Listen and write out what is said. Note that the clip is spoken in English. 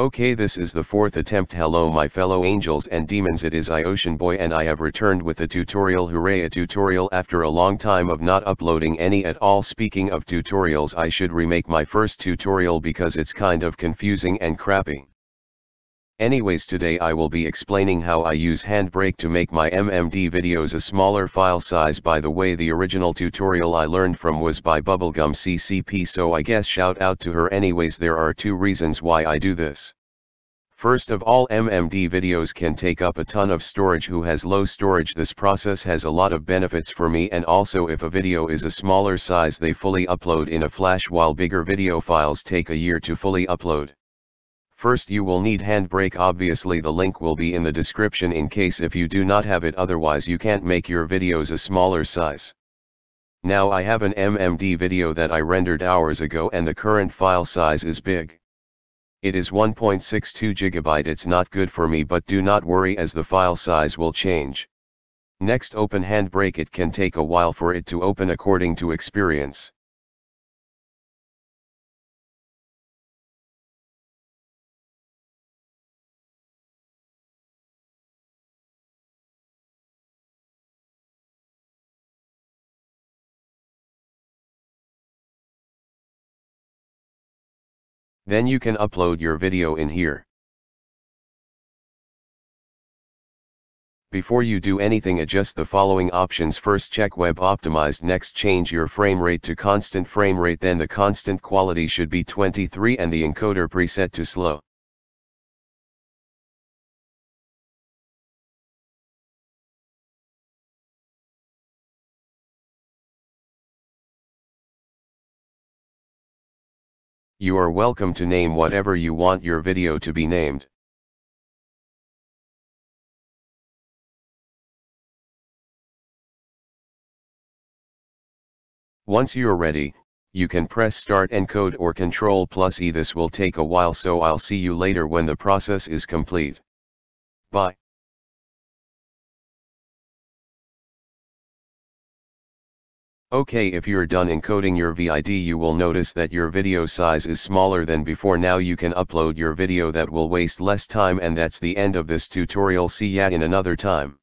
Okay this is the fourth attempt. Hello my fellow angels and demons. It is I Ocean Boy and I have returned with a tutorial. Hooray a tutorial. After a long time of not uploading any at all. Speaking of tutorials I should remake my first tutorial because it's kind of confusing and crappy. Anyways today I will be explaining how I use Handbrake to make my MMD videos a smaller file size by the way the original tutorial I learned from was by Bubblegum CCP so I guess shout out to her anyways there are two reasons why I do this. First of all MMD videos can take up a ton of storage who has low storage this process has a lot of benefits for me and also if a video is a smaller size they fully upload in a flash while bigger video files take a year to fully upload. First you will need Handbrake obviously the link will be in the description in case if you do not have it otherwise you can't make your videos a smaller size. Now I have an MMD video that I rendered hours ago and the current file size is big. It is 1.62 GB it's not good for me but do not worry as the file size will change. Next open Handbrake it can take a while for it to open according to experience. Then you can upload your video in here. Before you do anything adjust the following options first check web optimized next change your frame rate to constant frame rate then the constant quality should be 23 and the encoder preset to slow. You are welcome to name whatever you want your video to be named. Once you're ready, you can press start encode or control plus E this will take a while so I'll see you later when the process is complete. Bye. Okay if you're done encoding your VID you will notice that your video size is smaller than before now you can upload your video that will waste less time and that's the end of this tutorial see ya in another time.